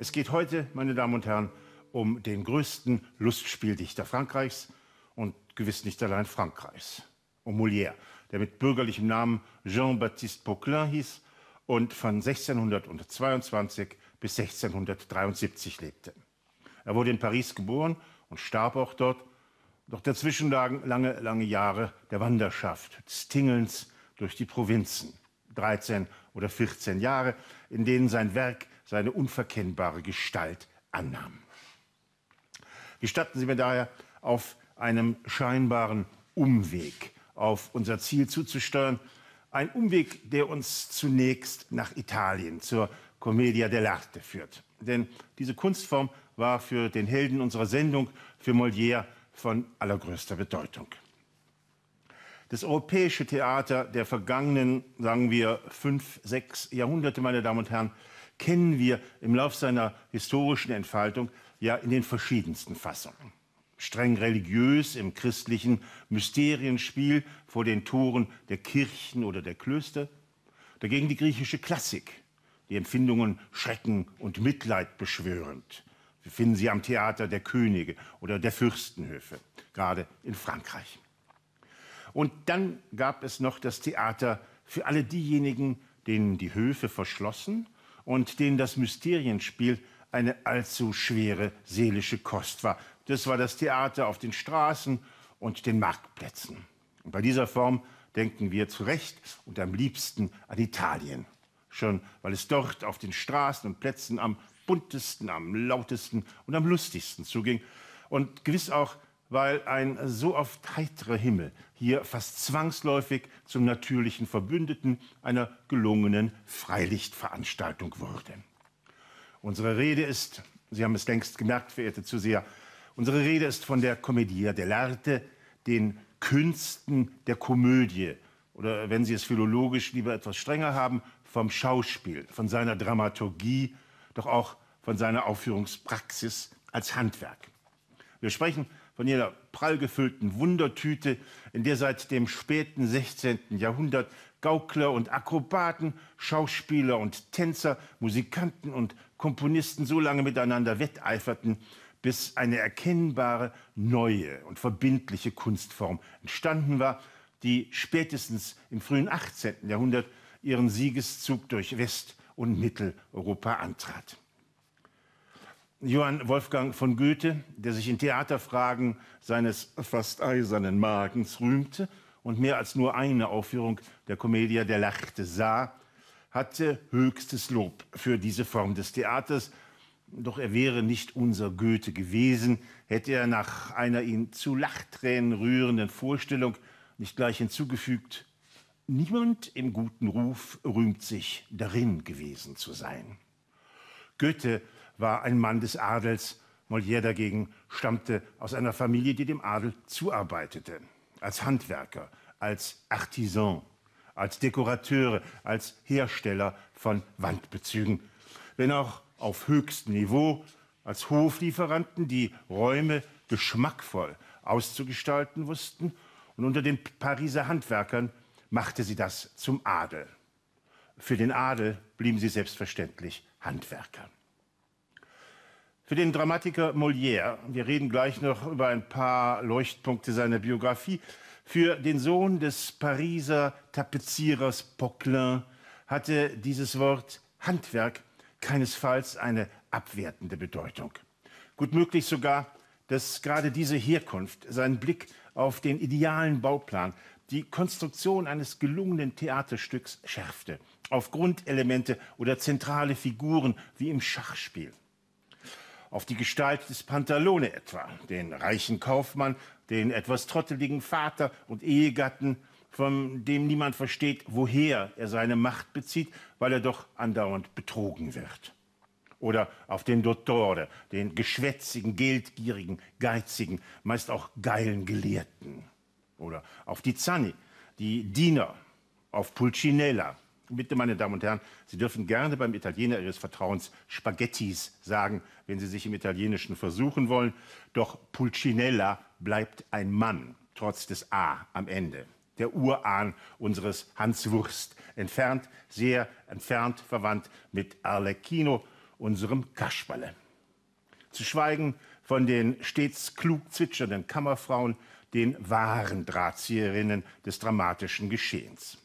Es geht heute, meine Damen und Herren, um den größten Lustspieldichter Frankreichs und gewiss nicht allein Frankreichs, um Molière, der mit bürgerlichem Namen Jean-Baptiste Poquelin hieß und von 1622 bis 1673 lebte. Er wurde in Paris geboren und starb auch dort, doch dazwischen lagen lange, lange Jahre der Wanderschaft, des Tingelns durch die Provinzen. 13 oder 14 Jahre, in denen sein Werk seine unverkennbare Gestalt annahm. Gestatten Sie mir daher, auf einem scheinbaren Umweg auf unser Ziel zuzusteuern. Ein Umweg, der uns zunächst nach Italien zur Commedia dell'arte führt. Denn diese Kunstform war für den Helden unserer Sendung, für Molière, von allergrößter Bedeutung. Das europäische Theater der vergangenen, sagen wir, fünf, sechs Jahrhunderte, meine Damen und Herren, kennen wir im Lauf seiner historischen Entfaltung ja in den verschiedensten Fassungen. Streng religiös im christlichen Mysterienspiel vor den Toren der Kirchen oder der Klöster. Dagegen die griechische Klassik, die Empfindungen Schrecken und Mitleid beschwörend. Wir finden sie am Theater der Könige oder der Fürstenhöfe, gerade in Frankreich. Und dann gab es noch das Theater für alle diejenigen, denen die Höfe verschlossen und denen das Mysterienspiel eine allzu schwere seelische Kost war. Das war das Theater auf den Straßen und den Marktplätzen. Und bei dieser Form denken wir zu Recht und am liebsten an Italien. Schon weil es dort auf den Straßen und Plätzen am buntesten, am lautesten und am lustigsten zuging. Und gewiss auch weil ein so oft heiterer Himmel hier fast zwangsläufig zum natürlichen Verbündeten einer gelungenen Freilichtveranstaltung wurde. Unsere Rede ist, Sie haben es längst gemerkt, verehrte Zuseher, unsere Rede ist von der Commedia dell'arte, den Künsten der Komödie oder wenn Sie es philologisch lieber etwas strenger haben, vom Schauspiel, von seiner Dramaturgie, doch auch von seiner Aufführungspraxis als Handwerk. Wir sprechen von jener prall gefüllten Wundertüte, in der seit dem späten 16. Jahrhundert Gaukler und Akrobaten, Schauspieler und Tänzer, Musikanten und Komponisten so lange miteinander wetteiferten, bis eine erkennbare neue und verbindliche Kunstform entstanden war, die spätestens im frühen 18. Jahrhundert ihren Siegeszug durch West- und Mitteleuropa antrat. Johann Wolfgang von Goethe, der sich in Theaterfragen seines fast eisernen Magens rühmte und mehr als nur eine Aufführung der Commedia dell'arte sah, hatte höchstes Lob für diese Form des Theaters. Doch er wäre nicht unser Goethe gewesen, hätte er nach einer ihn zu Lachtränen rührenden Vorstellung nicht gleich hinzugefügt, niemand im guten Ruf rühmt sich darin gewesen zu sein. Goethe war ein Mann des Adels. Molière dagegen stammte aus einer Familie, die dem Adel zuarbeitete. Als Handwerker, als Artisan, als Dekorateure, als Hersteller von Wandbezügen. Wenn auch auf höchstem Niveau, als Hoflieferanten, die Räume geschmackvoll auszugestalten wussten. Und unter den Pariser Handwerkern machte sie das zum Adel. Für den Adel blieben sie selbstverständlich Handwerker. Für den Dramatiker Molière, wir reden gleich noch über ein paar Leuchtpunkte seiner Biografie, für den Sohn des Pariser Tapezierers Poquelin hatte dieses Wort Handwerk keinesfalls eine abwertende Bedeutung. Gut möglich sogar, dass gerade diese Herkunft seinen Blick auf den idealen Bauplan, die Konstruktion eines gelungenen Theaterstücks schärfte, auf Grundelemente oder zentrale Figuren wie im Schachspiel auf die Gestalt des Pantalone etwa, den reichen Kaufmann, den etwas trotteligen Vater und Ehegatten, von dem niemand versteht, woher er seine Macht bezieht, weil er doch andauernd betrogen wird. Oder auf den Dottore, den geschwätzigen, geldgierigen, geizigen, meist auch geilen Gelehrten. Oder auf die Zanni, die Diener, auf Pulcinella, bitte, meine Damen und Herren, Sie dürfen gerne beim Italiener Ihres Vertrauens Spaghettis sagen, wenn Sie sich im Italienischen versuchen wollen. Doch Pulcinella bleibt ein Mann, trotz des A am Ende. Der Urahn unseres Hans Wurst, entfernt, sehr entfernt verwandt mit Arlecchino unserem Kasperle. Zu schweigen von den stets klug zwitschernden Kammerfrauen, den wahren Drahtzieherinnen des dramatischen Geschehens.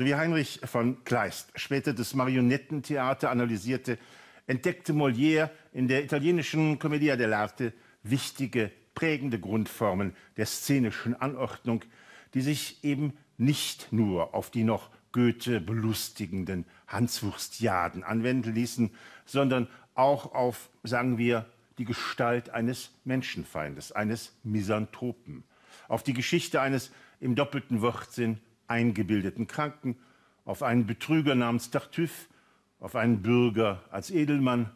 So wie Heinrich von Kleist später das Marionettentheater analysierte, entdeckte Molière in der italienischen Commedia dell'arte wichtige, prägende Grundformen der szenischen Anordnung, die sich eben nicht nur auf die noch Goethe belustigenden Hanswurstiaden anwenden ließen, sondern auch auf, sagen wir, die Gestalt eines Menschenfeindes, eines Misanthropen, auf die Geschichte eines im doppelten Wortsinn eingebildeten Kranken, auf einen Betrüger namens Tartuffe, auf einen Bürger als Edelmann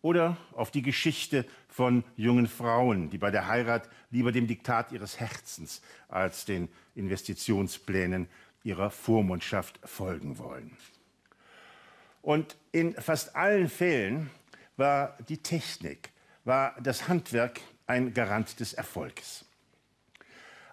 oder auf die Geschichte von jungen Frauen, die bei der Heirat lieber dem Diktat ihres Herzens als den Investitionsplänen ihrer Vormundschaft folgen wollen. Und in fast allen Fällen war die Technik, war das Handwerk ein Garant des Erfolges.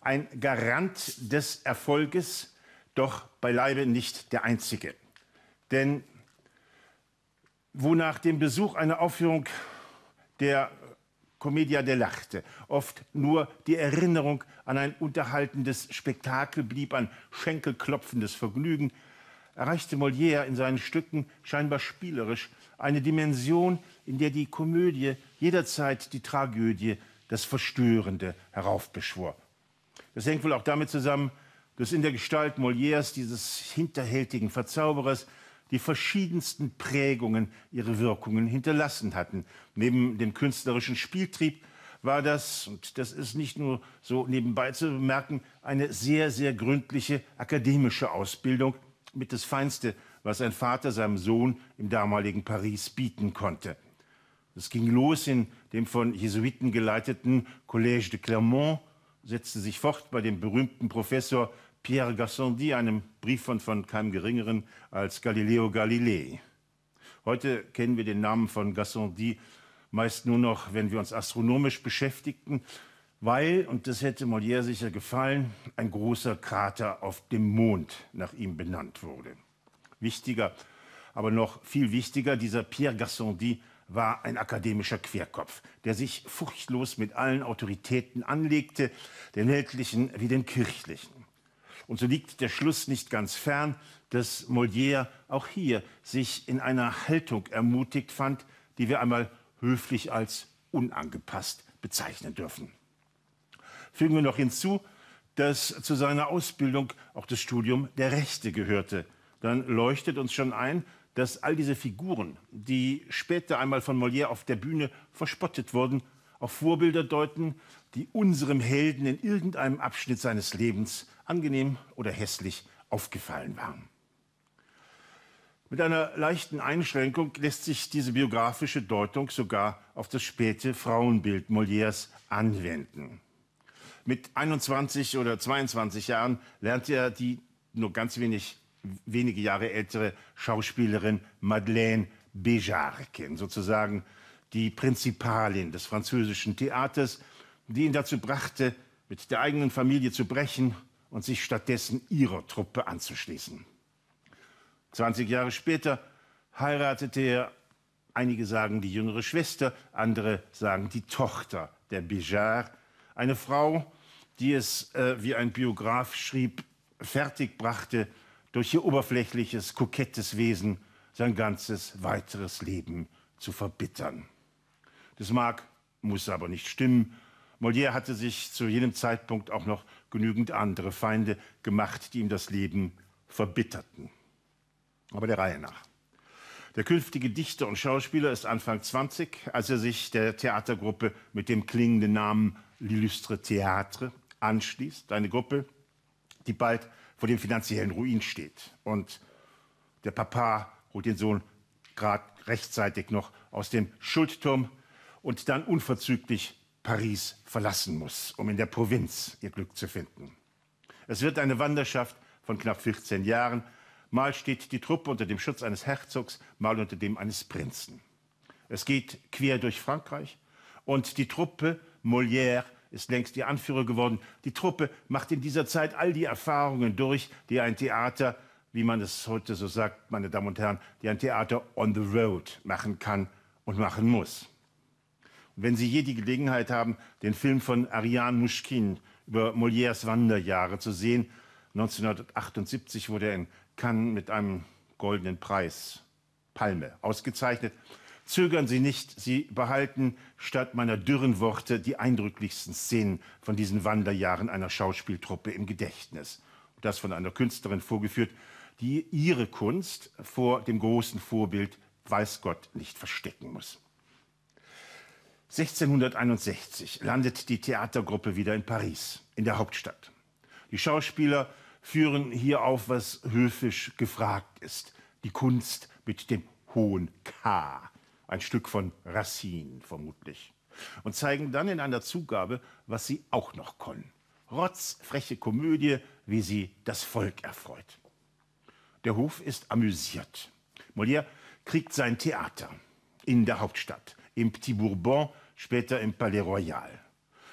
Ein Garant des Erfolges, doch beileibe nicht der einzige. Denn wo nach dem Besuch einer Aufführung der Commedia dell'arte oft nur die Erinnerung an ein unterhaltendes Spektakel blieb, ein schenkelklopfendes Vergnügen, erreichte Molière in seinen Stücken scheinbar spielerisch eine Dimension, in der die Komödie jederzeit die Tragödie, das Verstörende heraufbeschwor. Das hängt wohl auch damit zusammen, dass in der Gestalt Molières, dieses hinterhältigen Verzauberers, die verschiedensten Prägungen ihre Wirkungen hinterlassen hatten. Neben dem künstlerischen Spieltrieb war das, und das ist nicht nur so nebenbei zu bemerken, eine sehr, sehr gründliche akademische Ausbildung mit das Feinste, was ein Vater seinem Sohn im damaligen Paris bieten konnte. Es ging los in dem von Jesuiten geleiteten Collège de Clermont, setzte sich fort bei dem berühmten Professor Pierre Gassendi, einem Brief von, von keinem Geringeren als Galileo Galilei. Heute kennen wir den Namen von Gassendi meist nur noch, wenn wir uns astronomisch beschäftigten, weil, und das hätte Molière sicher gefallen, ein großer Krater auf dem Mond nach ihm benannt wurde. Wichtiger, aber noch viel wichtiger, dieser Pierre Gassendi war ein akademischer Querkopf, der sich furchtlos mit allen Autoritäten anlegte, den weltlichen wie den kirchlichen. Und so liegt der Schluss nicht ganz fern, dass Molière auch hier sich in einer Haltung ermutigt fand, die wir einmal höflich als unangepasst bezeichnen dürfen. Fügen wir noch hinzu, dass zu seiner Ausbildung auch das Studium der Rechte gehörte. Dann leuchtet uns schon ein, dass all diese Figuren, die später einmal von Molière auf der Bühne verspottet wurden, auf Vorbilder deuten, die unserem Helden in irgendeinem Abschnitt seines Lebens angenehm oder hässlich aufgefallen waren. Mit einer leichten Einschränkung lässt sich diese biografische Deutung sogar auf das späte Frauenbild Molières anwenden. Mit 21 oder 22 Jahren lernte er die nur ganz wenig, wenige Jahre ältere Schauspielerin Madeleine Béjart kennen, sozusagen die Prinzipalin des französischen Theaters, die ihn dazu brachte, mit der eigenen Familie zu brechen und sich stattdessen ihrer Truppe anzuschließen. 20 Jahre später heiratete er, einige sagen die jüngere Schwester, andere sagen die Tochter der Bijard, eine Frau, die es, äh, wie ein Biograf schrieb, fertigbrachte, durch ihr oberflächliches, kokettes Wesen sein ganzes weiteres Leben zu verbittern. Das mag, muss aber nicht stimmen. Molière hatte sich zu jenem Zeitpunkt auch noch genügend andere Feinde gemacht, die ihm das Leben verbitterten. Aber der Reihe nach. Der künftige Dichter und Schauspieler ist Anfang 20, als er sich der Theatergruppe mit dem klingenden Namen L'Illustre Théâtre anschließt. Eine Gruppe, die bald vor dem finanziellen Ruin steht. Und der Papa holt den Sohn gerade rechtzeitig noch aus dem Schuldturm und dann unverzüglich Paris verlassen muss, um in der Provinz ihr Glück zu finden. Es wird eine Wanderschaft von knapp 14 Jahren. Mal steht die Truppe unter dem Schutz eines Herzogs, mal unter dem eines Prinzen. Es geht quer durch Frankreich und die Truppe Molière ist längst ihr Anführer geworden. Die Truppe macht in dieser Zeit all die Erfahrungen durch, die ein Theater wie man es heute so sagt, meine Damen und Herren, die ein Theater on the road machen kann und machen muss. Wenn Sie je die Gelegenheit haben, den Film von Ariane Muschkin über Molières Wanderjahre zu sehen, 1978 wurde er in Cannes mit einem goldenen Preis, Palme, ausgezeichnet. Zögern Sie nicht, Sie behalten statt meiner dürren Worte die eindrücklichsten Szenen von diesen Wanderjahren einer Schauspieltruppe im Gedächtnis. Das von einer Künstlerin vorgeführt, die ihre Kunst vor dem großen Vorbild weiß Gott nicht verstecken muss. 1661 landet die Theatergruppe wieder in Paris, in der Hauptstadt. Die Schauspieler führen hier auf, was höfisch gefragt ist. Die Kunst mit dem hohen K. Ein Stück von Racine vermutlich. Und zeigen dann in einer Zugabe, was sie auch noch können. Rotzfreche Komödie, wie sie das Volk erfreut. Der Hof ist amüsiert. Molière kriegt sein Theater in der Hauptstadt, im Petit Bourbon, später im Palais Royal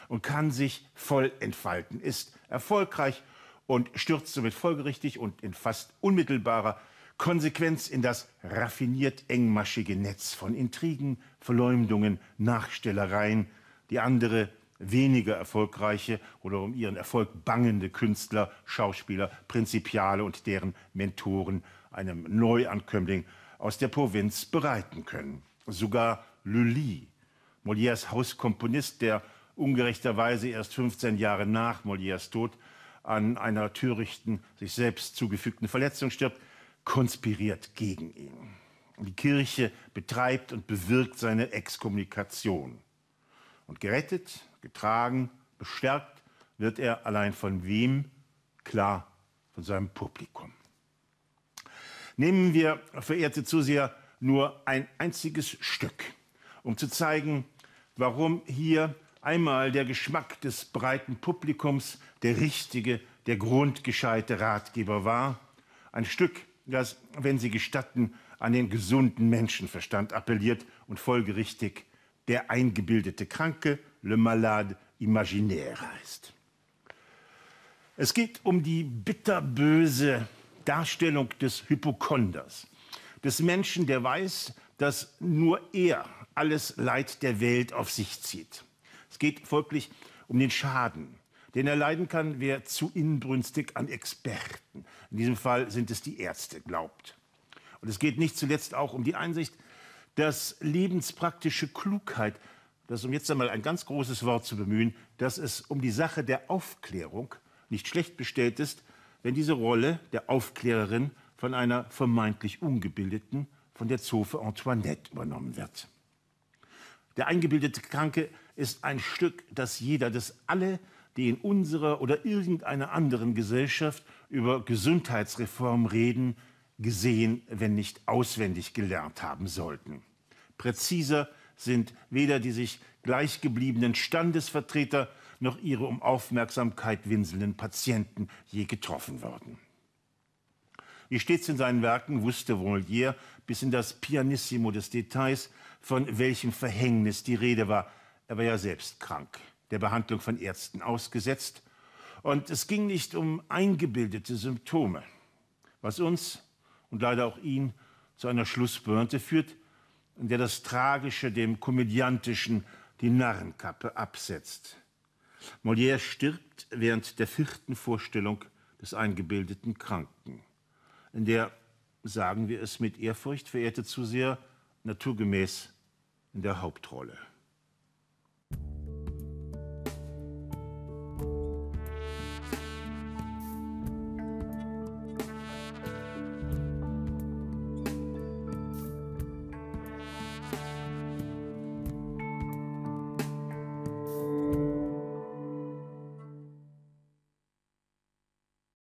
und kann sich voll entfalten, ist erfolgreich und stürzt somit folgerichtig und in fast unmittelbarer Konsequenz in das raffiniert engmaschige Netz von Intrigen, Verleumdungen, Nachstellereien, die andere weniger erfolgreiche oder um ihren Erfolg bangende Künstler, Schauspieler, Prinzipiale und deren Mentoren einem Neuankömmling aus der Provinz bereiten können. Sogar Lully, Molières Hauskomponist, der ungerechterweise erst 15 Jahre nach Molières Tod an einer törichten, sich selbst zugefügten Verletzung stirbt, konspiriert gegen ihn. Die Kirche betreibt und bewirkt seine Exkommunikation. Und gerettet, getragen, bestärkt wird er allein von wem? Klar, von seinem Publikum. Nehmen wir, verehrte Zuseher, nur ein einziges Stück, um zu zeigen, warum hier einmal der Geschmack des breiten Publikums der richtige, der grundgescheite Ratgeber war. Ein Stück, das, wenn Sie gestatten, an den gesunden Menschenverstand appelliert und folgerichtig der eingebildete Kranke, le malade imaginaire heißt. Es geht um die bitterböse Darstellung des Hypochonders, des Menschen, der weiß, dass nur er alles Leid der Welt auf sich zieht. Es geht folglich um den Schaden, den er leiden kann, wer zu inbrünstig an Experten, in diesem Fall sind es die Ärzte, glaubt. Und es geht nicht zuletzt auch um die Einsicht, dass lebenspraktische Klugheit, das um jetzt einmal ein ganz großes Wort zu bemühen, dass es um die Sache der Aufklärung nicht schlecht bestellt ist, wenn diese Rolle der Aufklärerin von einer vermeintlich ungebildeten, von der Zofe Antoinette übernommen wird. Der eingebildete Kranke ist ein Stück, das jeder, das alle, die in unserer oder irgendeiner anderen Gesellschaft über Gesundheitsreform reden, gesehen, wenn nicht auswendig gelernt haben sollten. Präziser sind weder die sich gleichgebliebenen Standesvertreter noch ihre um Aufmerksamkeit winselnden Patienten je getroffen worden. Wie stets in seinen Werken wusste Molière bis in das Pianissimo des Details, von welchem Verhängnis die Rede war. Er war ja selbst krank, der Behandlung von Ärzten ausgesetzt. Und es ging nicht um eingebildete Symptome, was uns und leider auch ihn zu einer Schlussbörnte führt, in der das Tragische dem Komödiantischen die Narrenkappe absetzt. Molière stirbt während der vierten Vorstellung des eingebildeten Kranken, in der, sagen wir es mit Ehrfurcht, verehrte Zuseher, naturgemäß in der Hauptrolle.